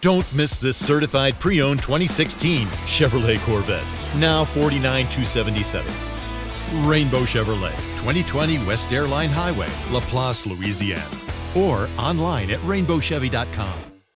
Don't miss this certified pre-owned 2016 Chevrolet Corvette, now 49277. Rainbow Chevrolet, 2020 West Airline Highway, Laplace, Louisiana. Or online at rainbowchevy.com.